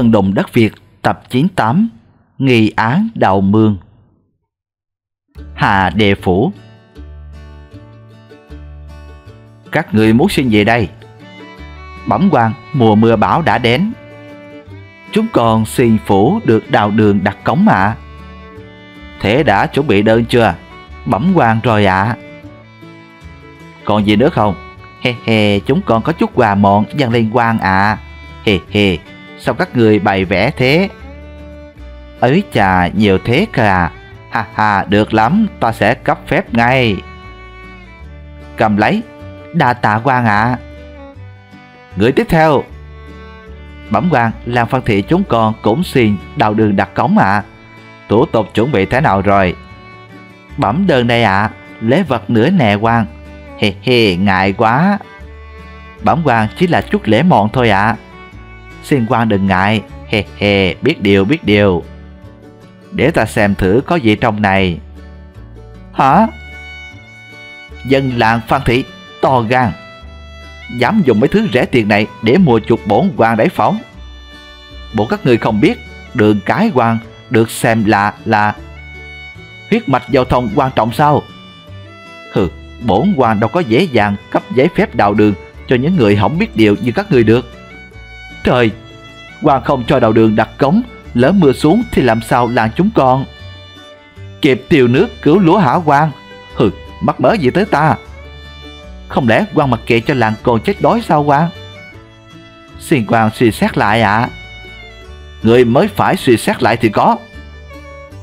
Thần Đồng Đất Việt, tập 98 Nghi án Đào Mương. Hà Đề Phủ. Các người muốn xin về đây. Bẩm quan mùa mưa bão đã đến. Chúng còn xin phủ được đào đường đặt cống ạ. Thế đã chuẩn bị đơn chưa? Bẩm quan rồi ạ. Còn gì nữa không? He he, chúng con có chút quà mọn dâng lên quan ạ. He he. Sao các người bày vẽ thế? Ấy chà, nhiều thế cả Ha ha, được lắm, Ta sẽ cấp phép ngay. Cầm lấy. Đa tạ quan ạ. Người tiếp theo. Bẩm quan làm phân Thị chúng con cũng xin đào đường đặt cống ạ. Thủ tục chuẩn bị thế nào rồi? Bẩm đơn đây ạ. Lễ vật nữa nè quan Hề hề ngại quá. Bẩm quan chỉ là chút lễ mọn thôi ạ. Xin quan đừng ngại. He he, biết điều biết điều. Để ta xem thử có gì trong này. Hả? Dân làng Phan Thị to gan. Dám dùng mấy thứ rẻ tiền này Để mua chuột bổn quan đẩy phóng. Bộ các người không biết Đường cái quan được xem là là huyết mạch giao thông quan trọng sao? Hừ, bổn quan đâu có dễ dàng cấp giấy phép đào đường cho những người không biết điều như các người được. Trời, quan không cho đầu đường đặt cống, lỡ mưa xuống thì làm sao làng chúng con? Kịp tiêu nước cứu lúa hả quan? Hừ, mắc mớ gì tới ta? Không lẽ quan mặc kệ cho làng còn chết đói sao quan? Xin quan suy xét lại ạ. À. Người mới phải suy xét lại thì có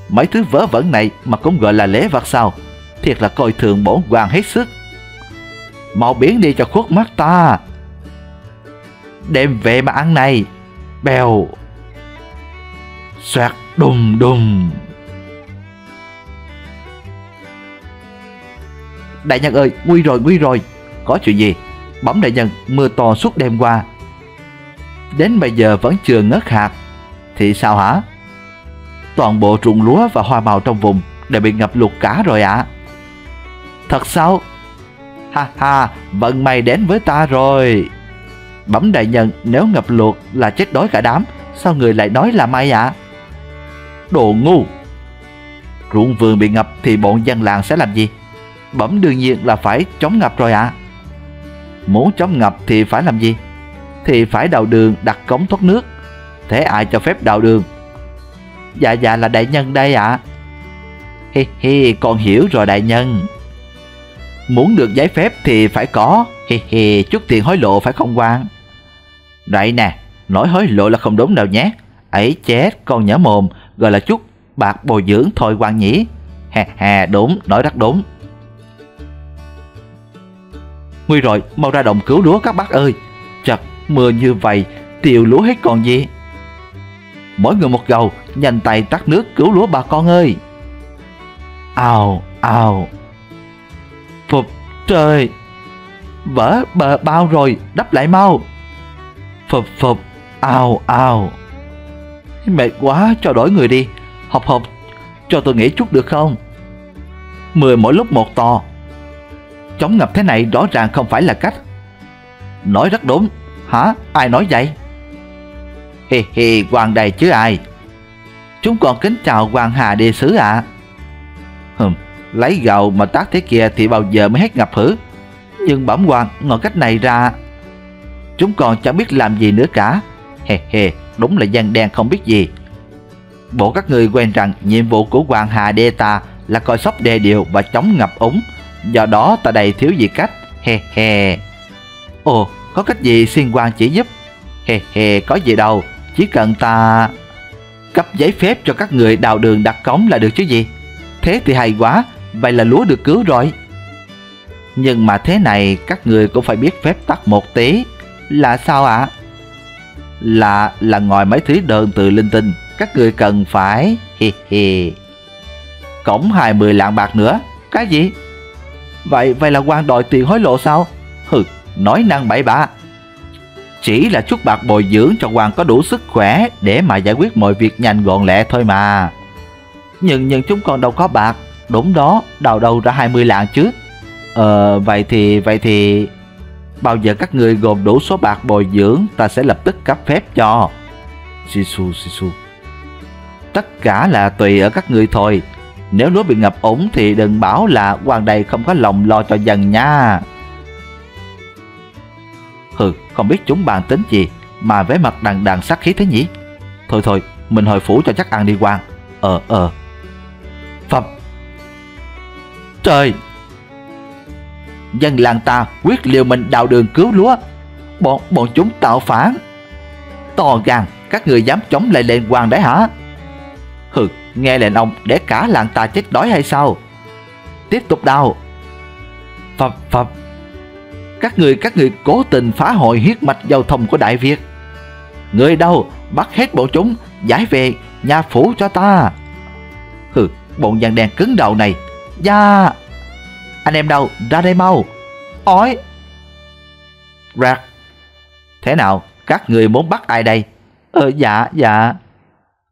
Mấy thứ vớ vẩn này mà cũng gọi là lễ vật sao Thiệt là coi thường bổn quan hết sức Mau biến đi cho khuất mắt ta Đem về mà ăn này. Bèo Xoẹt đùng đùng. Đại nhân ơi, nguy rồi nguy rồi. Có chuyện gì? Bấm đại nhân, mưa to suốt đêm qua. Đến bây giờ vẫn chưa ngớt hạt. Thì sao hả? Toàn bộ ruộng lúa và hoa màu trong vùng Đều bị ngập lụt cả rồi ạ. À. Thật sao? Ha ha, Vận may đến với ta rồi. Bẩm đại nhân, nếu ngập lụt là chết đói cả đám, Sao người lại nói là may ạ? À? Đồ ngu! Ruộng vườn bị ngập thì bọn dân làng sẽ làm gì? Bẩm đương nhiên là phải chống ngập rồi ạ. À. Muốn chống ngập thì phải làm gì? Thì phải đào đường đặt cống thoát nước. Thế ai cho phép đào đường? Dạ dạ là đại nhân đây ạ. À. Hi hi, con hiểu rồi đại nhân. Muốn được giấy phép thì phải có. Hi hi, chút tiền hối lộ phải không quan Đấy nè, Nói hối lộ là không đúng đâu nhé. Ấy chết, con nhớ mồm, Gọi là chút bạc bồi dưỡng thôi quan nhỉ Hè hè, đúng, nói rất đúng. Nguy rồi, mau ra đồng cứu lúa các bác ơi. Chật mưa như vậy Tiều lúa hết còn gì? Mỗi người một gầu, Nhanh tay tắt nước cứu lúa bà con ơi. Ào ào Phục trời. Vỡ bờ bao rồi, Đắp lại mau phập phập, ào ào Mệt quá cho đổi người đi. Học học cho tôi nghỉ chút được không? Mười mỗi lúc một to. Chống ngập thế này rõ ràng không phải là cách. Nói rất đúng. Hả? Ai nói vậy? Hì hì quan đầy chứ ai? Chúng còn kính chào quan hà đề sứ ạ. À. Hừm Lấy gầu mà tác thế kia thì bao giờ mới hết ngập hử? Nhưng bẩm quan ngọn cách này ra Chúng còn chẳng biết làm gì nữa cả. Hề hề Đúng là dân đen không biết gì. Bộ các người quen rằng nhiệm vụ của hoàng hà đê ta Là coi sóc đê điều và chống ngập úng. Do đó ta đầy thiếu gì cách? He he. Ồ, có cách gì xin quan chỉ giúp? He he, có gì đâu. Chỉ cần ta cấp giấy phép cho các người đào đường đặt cống là được chứ gì? Thế thì hay quá, Vậy là lúa được cứu rồi. Nhưng mà thế này, các người cũng phải biết phép tắc một tí. Là sao ạ? À? Là là ngoài mấy thứ đơn từ linh tinh Các người cần phải hi hi Cổng 20 lạng bạc nữa Cái gì? Vậy vậy là quan đòi tiền hối lộ sao? Hừ, nói năng bậy bạ chỉ là chút bạc bồi dưỡng cho Hoàng có đủ sức khỏe để mà giải quyết mọi việc nhanh gọn lẹ thôi mà. Nhưng nhưng chúng còn đâu có bạc, đúng đó, đào đâu ra 20 lạng chứ. Ờ, vậy thì, vậy thì... Bao giờ các người gồm đủ số bạc bồi dưỡng ta sẽ lập tức cấp phép cho. Sisu Sisu Tất cả là tùy ở các người thôi. Nếu lúa bị ngập úng thì đừng bảo là quan đầy không có lòng lo cho dân nha. Hừ, không biết chúng bàn tính gì Mà vẻ mặt đằng đằng sắc khí thế nhỉ? Thôi thôi, mình hồi phủ cho chắc ăn đi quan Ờ ờ. Phập Trời! Dân làng ta quyết liều mình đào đường cứu lúa. Bọn bọn chúng tạo phản. To gan, Các người dám chống lại lệnh hoàng đấy hả? Hừ, nghe lệnh ông Để cả làng ta chết đói hay sao? Tiếp tục đào. Phập phập. Các người các người cố tình phá hội huyết mạch giao thông của Đại Việt. Người đâu, bắt hết bọn chúng, Giải về nhà phủ cho ta. Hừ, bọn dân đen cứng đầu này. Dạ anh em đâu? Ra đây mau. Ói. Rạc. Thế nào? Các người muốn bắt ai đây? Ờ dạ dạ.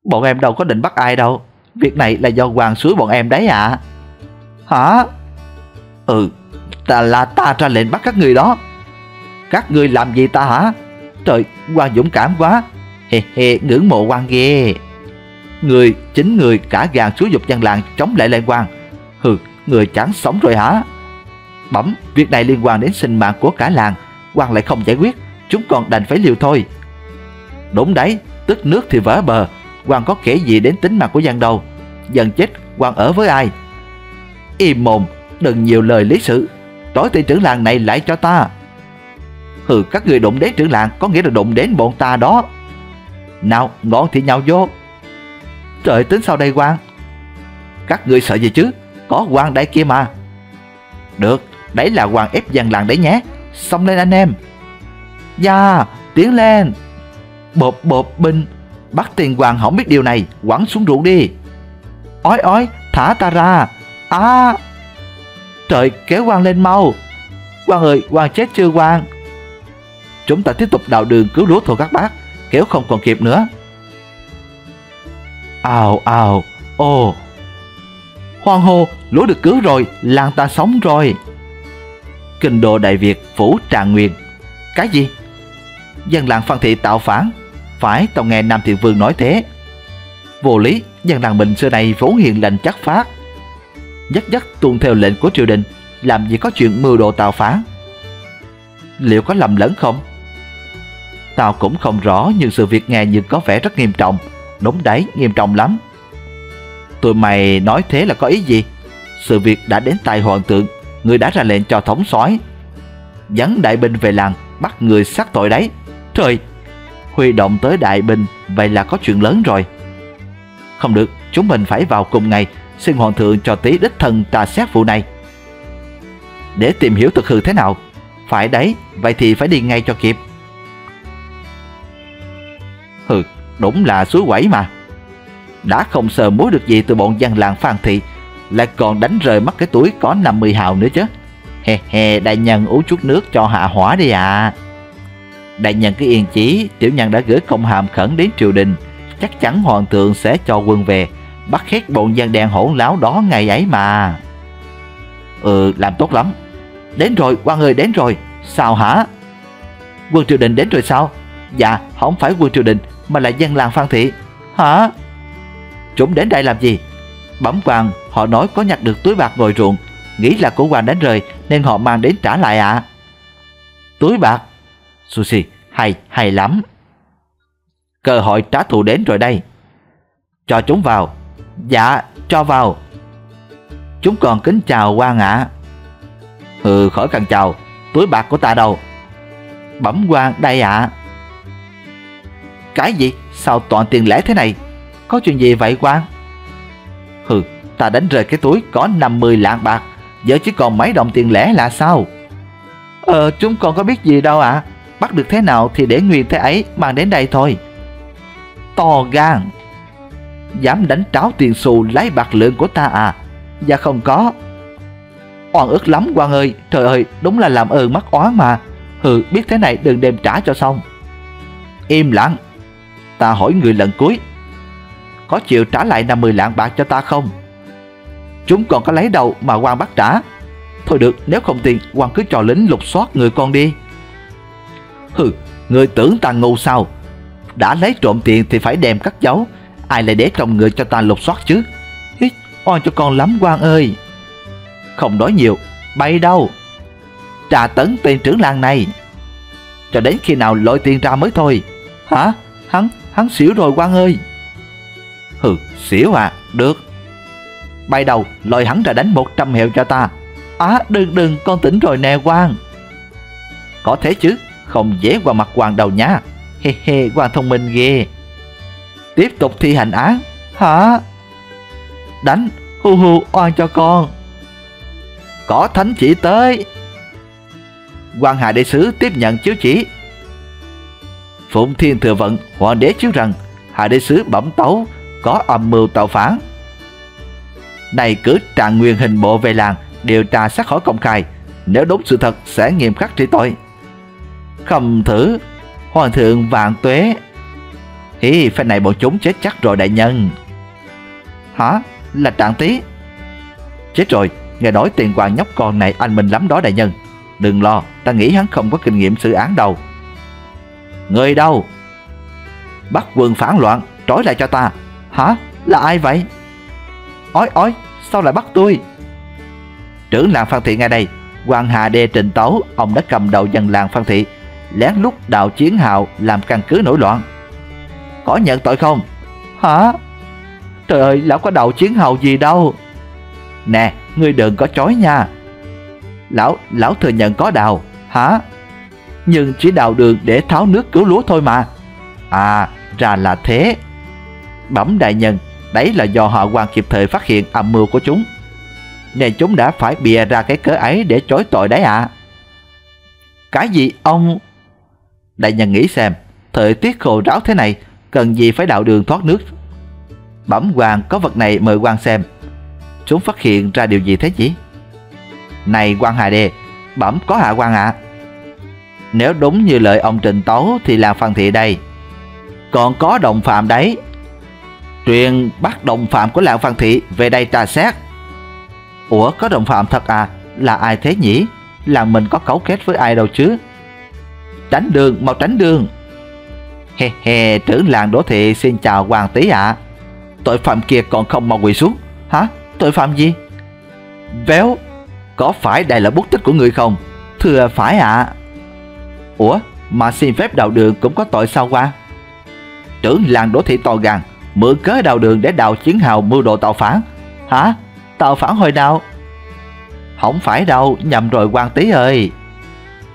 Bọn em đâu có định bắt ai đâu. Việc này là do hoàng suối bọn em đấy ạ. À. Hả? Ừ ta là ta ra lệnh bắt các người đó. Các người làm gì ta hả? Trời quan dũng cảm quá. Hề hề ngưỡng mộ quan ghê. Người, chính người cả gàn xúi dục dân làng chống lại lên quan Hừ người chẳng sống rồi hả? Bẩm, việc này liên quan đến sinh mạng của cả làng. Quan lại không giải quyết, Chúng còn đành phải liều thôi. Đúng đấy, Tức nước thì vỡ bờ. Quan có kể gì đến tính mạng của dân đâu. Dần chết quan ở với ai? Im mồm, Đừng nhiều lời lý sự. Tối tên trưởng làng này lại cho ta. Hừ, các người đụng đến trưởng làng Có nghĩa là đụng đến bọn ta đó. Nào ngon thì nhau vô. Trời, tính sao đây quan Các người sợ gì chứ? Có quan đây kia mà. Được, Đấy là quan ép dân làng đấy nhé. Xông lên anh em. Dạ tiến lên. Bộp bộp, binh. Bắt tiền hoàng không biết điều này, Quẳng xuống ruộng đi. Ói ói, thả ta ra. À Trời, kéo quan lên mau. Quan ơi quan chết chưa quan Chúng ta tiếp tục đào đường cứu lúa thôi các bác, Kéo không còn kịp nữa. Ào ào. Ồ Hoan hô lúa được cứu rồi, Làng ta sống rồi. Kinh đô Đại Việt phủ tràng nguyên. Cái gì? Dân làng Phan Thị tạo phản. Phải, tao nghe Nam Thiện Vương nói thế. Vô lý, Dân làng mình xưa này vốn hiền lành chắc phát Nhất nhất tuân theo lệnh của triều đình, Làm gì có chuyện mưu đồ tạo phản. Liệu có lầm lẫn không? Tao cũng không rõ, Nhưng sự việc nghe như có vẻ rất nghiêm trọng. Đúng đấy, nghiêm trọng lắm. Tụi mày nói thế là có ý gì? Sự việc đã đến tai hoàng tượng, Người đã ra lệnh cho thống soái. Dẫn đại binh về làng, Bắt người sát tội đấy. Trời! Huy động tới đại binh, Vậy là có chuyện lớn rồi. Không được, Chúng mình phải vào cùng ngày, Xin hoàng thượng cho tí đích thân trà xét vụ này. Để tìm hiểu thực hư thế nào? Phải đấy, Vậy thì phải đi ngay cho kịp. Hừ, Đúng là suối quẩy mà. Đã không sờ mối được gì từ bọn dân làng Phan Thị, Lại còn đánh rời mất cái túi có 50 hào nữa chứ. He he, đại nhân uống chút nước cho hạ hỏa đi à. Đại nhân cứ yên chí, Tiểu nhân đã gửi công hàm khẩn đến triều đình, Chắc chắn hoàng thượng sẽ cho quân về, Bắt hết bọn dân đen hỗn láo đó ngày ấy mà. Ừ làm tốt lắm. Đến rồi quan ơi, đến rồi. Sao hả? Quân triều đình đến rồi sao? Dạ không phải quân triều đình, Mà là dân làng Phan Thị. Hả? Chúng đến đây làm gì? Bẩm quan họ nói có nhặt được túi bạc ngồi ruộng. Nghĩ là của quan đánh rời, Nên họ mang đến trả lại ạ. À. Túi bạc? Sushi hay hay lắm. Cơ hội trả thù đến rồi đây. Cho chúng vào. Dạ cho vào. Chúng còn kính chào quan ạ. Ừ khỏi cần chào. Túi bạc của ta đâu? Bẩm quan đây ạ. Cái gì? Sao toàn tiền lẻ thế này? Có chuyện gì vậy quan Hừ, ta đánh rơi cái túi có 50 lạng bạc, Giờ chỉ còn mấy đồng tiền lẻ là sao? Ờ chúng còn có biết gì đâu ạ. Bắt được thế nào thì để nguyên thế ấy, Mang đến đây thôi. To gan. Dám đánh tráo tiền xu lấy bạc lượng của ta à? Dạ không có. Oan ức lắm quan ơi, Trời ơi, đúng là làm ơn mắc oán mà. Hừ, biết thế này đừng đem trả cho xong. Im lặng. Ta hỏi người lần cuối có chịu trả lại 50 lạng bạc cho ta không? Chúng còn có lấy đâu mà quan bắt trả? Thôi được nếu không tiền quan cứ cho lính lục soát người con đi. Hừ người tưởng ta ngu sao? Đã lấy trộm tiền thì phải đem cắt giấu. Ai lại để trong người cho ta lục soát chứ? Hít, oan cho con lắm quan ơi. Không nói nhiều Bay đâu. Trà tấn tên trưởng làng này. Cho đến khi nào lội tiền ra mới thôi. Hả? Hắn Hắn xỉu rồi quan ơi. Hừ xỉu à Được. Bay đầu lôi hắn ra đánh một trăm hiệu cho ta. Á à, đừng đừng con tỉnh rồi nè quan Có thế chứ Không dễ qua mặt quan đầu nhá. He he quan thông minh ghê. Tiếp tục thi hành án. Hả? Đánh hu hu oan cho con. Có thánh chỉ tới. Quan hạ đệ sứ tiếp nhận chiếu chỉ. Phụng Thiên Thừa Vận Hoàng đế chiếu rằng Hạ Đế Sứ bẩm tấu có âm mưu tạo phản Này cứ trạng nguyên hình bộ về làng Điều tra xét hỏi công khai Nếu đúng sự thật sẽ nghiêm khắc trị tội. Không thử Hoàng thượng vạn tuế. Ý, phen này bọn chúng chết chắc rồi đại nhân. Hả? Là trạng tí. Chết rồi Nghe nói tiền hoàng nhóc con này anh mình lắm đó đại nhân. Đừng lo Ta nghĩ hắn không có kinh nghiệm xử án đâu. Người đâu? Bắt quân phản loạn Trói lại cho ta. Hả? Là ai vậy? Ói ói sao lại bắt tôi? Trưởng làng Phan Thị ngay đây quan Hà Đê trình tấu Ông đã cầm đầu dân làng Phan Thị Lén lút đạo chiến hào Làm căn cứ nổi loạn. Có nhận tội không? Hả? Trời ơi lão có đầu chiến hào gì đâu? Nè ngươi đừng có chói nha. Lão Lão thừa nhận có đào Hả? Nhưng chỉ đào đường để tháo nước cứu lúa thôi mà. À, ra là thế. Bẩm đại nhân, đấy là do họ quan kịp thời phát hiện âm mưu của chúng. Nên chúng đã phải bịa ra cái cớ ấy để chối tội đấy ạ. À. Cái gì ông... Đại nhân nghĩ xem, thời tiết khô ráo thế này, cần gì phải đào đường thoát nước. Bẩm hoàng có vật này mời quan xem. Chúng phát hiện ra điều gì thế nhỉ? Này quan Hà Đê, bẩm có hạ quan ạ. À. Nếu đúng như lời ông Trình Tấu thì là Phan Thị đây. Còn có đồng phạm đấy. Truyền bắt đồng phạm của lão Phan Thị về đây tra xét. Ủa có đồng phạm thật à? Là ai thế nhỉ? Là mình có cấu kết với ai đâu chứ? Tránh đường, mau tránh đường. He he, trưởng làng Đỗ Thị xin chào Hoàng Tý ạ. Tội phạm kia còn không mau quỳ xuống. Hả? Tội phạm gì? Véo, có phải đây là bút tích của người không? Thưa phải ạ. Ủa mà xin phép đào đường cũng có tội sao qua Trưởng làng đỗ thị to gan Mượn cớ đào đường để đào chiến hào mưu đồ tạo phản. Hả? Tạo phản hồi nào? Không phải đâu, nhầm rồi quan tí ơi.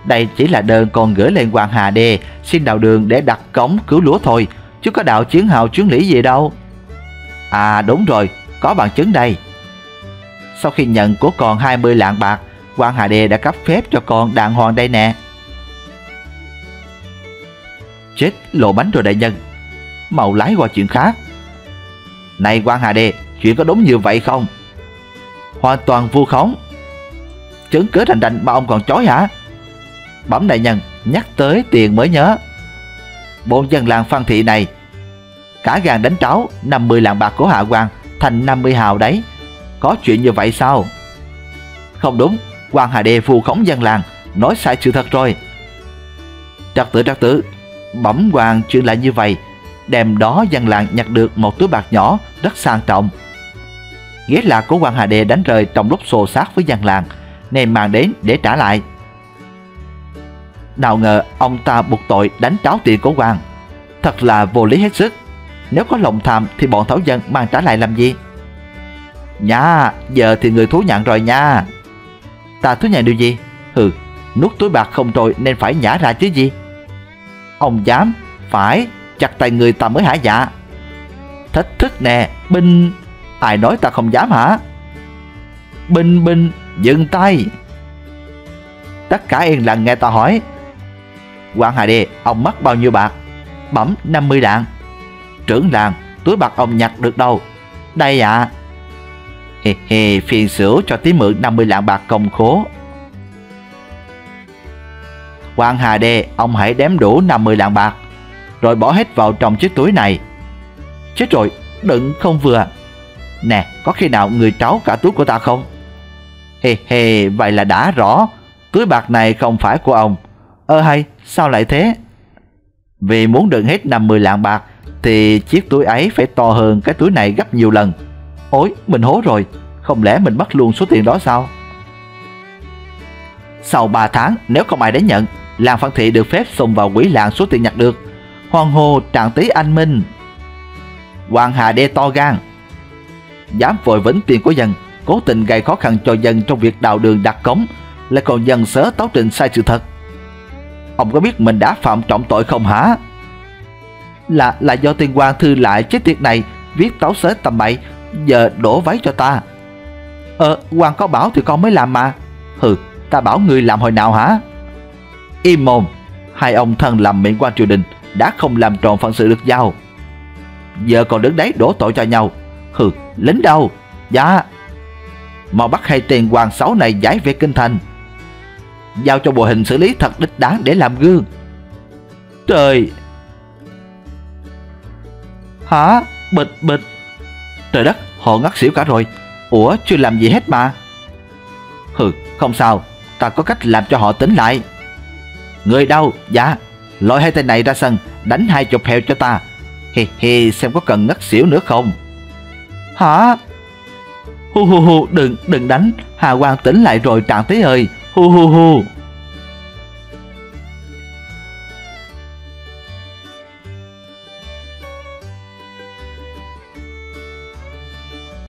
Đây chỉ là đơn còn gửi lên quan Hà Đề Xin đào đường để đặt cống cứu lúa thôi, Chứ có đào chiến hào chuyến lý gì đâu. À đúng rồi, Có bằng chứng đây. Sau khi nhận của con 20 lạng bạc quan Hà Đề đã cấp phép cho con đàng hoàng đây nè. Chết lộ bánh rồi đại nhân. Mau lái qua chuyện khác. Này quan Hà Đề, Chuyện có đúng như vậy không? Hoàn toàn vu khống. Chứng cứ rành rành mà ông còn chối hả? Bẩm đại nhân, Nhắc tới tiền mới nhớ. Bộ dân làng Phan Thị này, Cả gàng đánh tráo 50 lạng bạc của Hạ quan Thành 50 hào đấy. Có chuyện như vậy sao? Không đúng quan Hà Đề vu khống dân làng, Nói sai sự thật rồi. Trật tự trật tự bẩm hoàng chuyện lại như vậy đêm đó dân làng nhặt được một túi bạc nhỏ, rất sang trọng. Nghĩa là của quan hà đề đánh rơi trong lúc xô xát với dân làng nên mang đến để trả lại. Nào ngờ ông ta buộc tội đánh tráo tiền của quan thật là vô lý hết sức. Nếu có lòng tham thì bọn thảo dân mang trả lại làm gì? Nha giờ thì người thú nhận rồi nha. Ta thú nhận điều gì? Hừ nút túi bạc không trôi nên phải nhả ra chứ gì? Ông dám, Phải chặt tay người ta mới hả? Dạ. Thách thức nè Binh Ai nói ta không dám hả? Binh binh Dừng tay. Tất cả yên lặng nghe ta hỏi. Quan Hà đề Ông mất bao nhiêu bạc? Bẩm 50 đạn Trưởng làng Túi bạc ông nhặt được đâu? Đây ạ. À. Hì hì phiền sửa cho tí mượn 50 lạng bạc công khố. Quan Hà đề ông hãy đếm đủ 50 lạng bạc, rồi bỏ hết vào trong chiếc túi này. Chết rồi, đựng không vừa. Nè, có khi nào người cháu cả túi của ta không? Hề hề, vậy là đã rõ, túi bạc này không phải của ông. Ơ hay, sao lại thế? Vì muốn đựng hết 50 lạng bạc thì chiếc túi ấy phải to hơn cái túi này gấp nhiều lần. Ôi, mình hố rồi, không lẽ mình mất luôn số tiền đó sao? Sau 3 tháng, nếu không ai đến nhận, làng Phan Thị được phép xông vào quỹ làng số tiền nhặt được. Hoan hô trạng tí anh minh. Hoàng Hà đe to gan. Dám vội vĩnh tiền của dân, cố tình gây khó khăn cho dân trong việc đào đường đặt cống, lại còn dân sớ tấu trình sai sự thật. Ông có biết mình đã phạm trọng tội không hả? Là là do tiên quan thư lại chết tiệt này viết tấu xế tầm bậy, giờ đổ váy cho ta. Ờ, quan có bảo thì con mới làm mà. Hừ, ta bảo người làm hồi nào hả? Im mồm, hai ông thân làm miệng quan triều đình đã không làm tròn phận sự được giao. Giờ còn đứng đấy đổ tội cho nhau. Hừ, lính đâu? Dạ. Mau bắt hai tiền hoàng sáu này giải về kinh thành. Giao cho bộ hình xử lý thật đích đáng để làm gương. Trời! Hả? Bịch bịch. Trời đất, họ ngất xỉu cả rồi. Ủa, chưa làm gì hết mà. Hừ, không sao, ta có cách làm cho họ tỉnh lại. Người đâu? Dạ, lôi hai tên này ra sân, đánh hai chục heo cho ta. Hi hi, xem có cần ngất xỉu nữa không? Hả? Hu hu hu, đừng, đừng đánh, Hà Quang tỉnh lại rồi trạng tí ơi, hu hu hu.